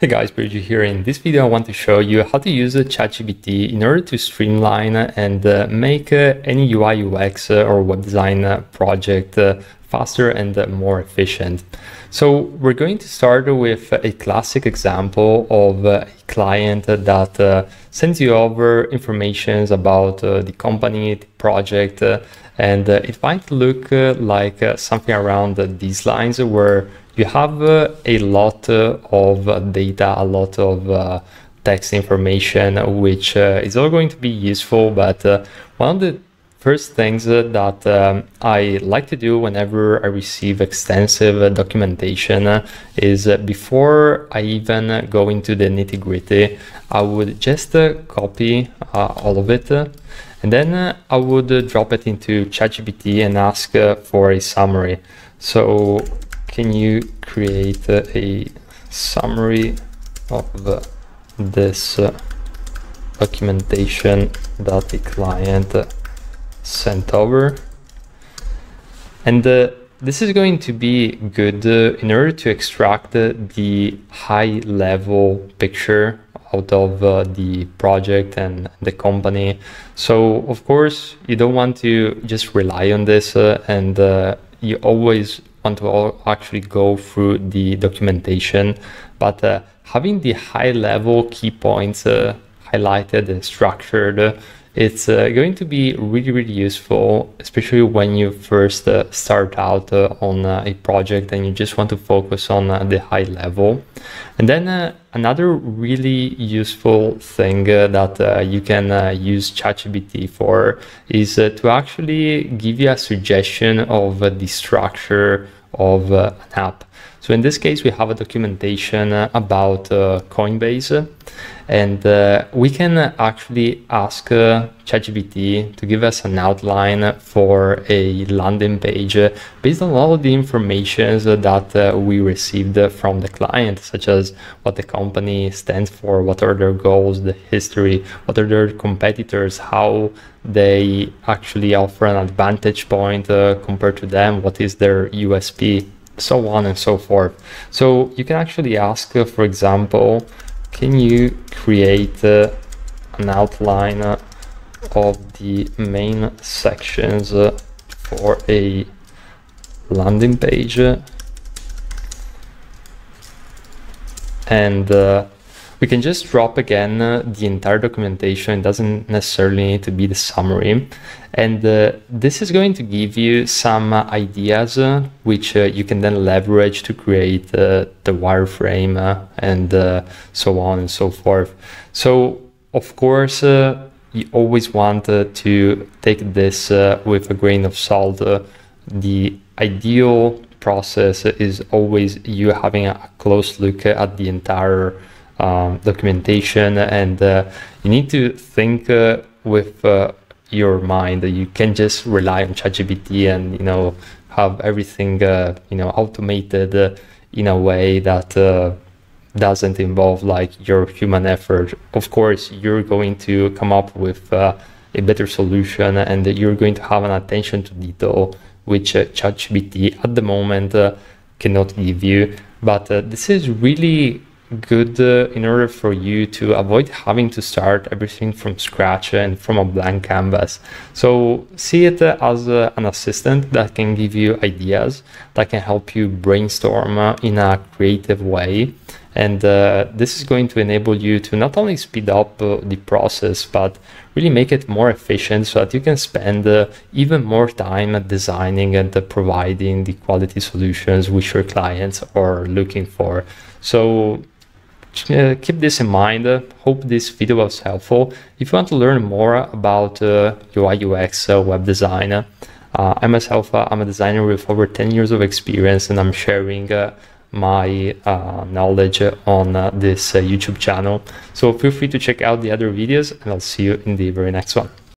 Hey guys, Bridget here. In this video, I want to show you how to use ChatGPT in order to streamline and uh, make uh, any UI UX uh, or web design uh, project uh, faster and uh, more efficient. So we're going to start with a classic example of a client that sends you over information about the company, the project, and uh, it might look uh, like uh, something around these lines where you have uh, a lot uh, of data, a lot of uh, text information, which is all going to be useful. But one of the first things that um, I like to do whenever I receive extensive documentation is before I even go into the nitty gritty, I would just copy all of it and then I would drop it into ChatGPT and ask for a summary. So can you create a summary of this uh, documentation that the client sent over and uh, this is going to be good uh, in order to extract uh, the high level picture out of uh, the project and the company. So of course you don't want to just rely on this uh, and you always want to actually go through the documentation, but uh, having the high level key points uh, highlighted and structured it's uh, going to be really, really useful, especially when you first uh, start out uh, on uh, a project and you just want to focus on uh, the high level. And then uh, another really useful thing that you can use ChatGPT for is to actually give you a suggestion of the structure of an app. So in this case, we have a documentation about Coinbase and uh, we can actually ask uh, ChatGPT to give us an outline for a landing page based on all the information that uh, we received from the client, such as what the company stands for, what are their goals, the history, what are their competitors, how they actually offer an advantage point uh, compared to them, what is their USP, so on and so forth. So you can actually ask, uh, for example, can you create uh, an outline of the main sections uh, for a landing page? And uh, we can just drop again uh, the entire documentation. It doesn't necessarily need to be the summary. And uh, this is going to give you some uh, ideas uh, which uh, you can then leverage to create the wireframe and so on and so forth. So, of course, you always want to take this with a grain of salt. the ideal process is always you having a close look at the entire um, documentation and uh, you need to think uh, with uh, your mind that you can just rely on ChatGPT and you know have everything uh, you know automated uh, in a way that uh, doesn't involve like your human effort. Of course you're going to come up with a better solution and you're going to have an attention to detail which ChatGPT at the moment cannot give you. But this is really good uh, in order for you to avoid having to start everything from scratch and from a blank canvas. So see it uh, as uh, an assistant that can give you ideas, that can help you brainstorm uh, in a creative way. And uh, this is going to enable you to not only speed up uh, the process, but really make it more efficient so that you can spend even more time designing and providing the quality solutions which your clients are looking for. So uh, keep this in mind. Uh, hope this video was helpful. If you want to learn more about uh, UI UX uh, web design, uh, I myself I'm a designer with over 10 years of experience, and I'm sharing my knowledge on this YouTube channel. So feel free to check out the other videos, and I'll see you in the very next one.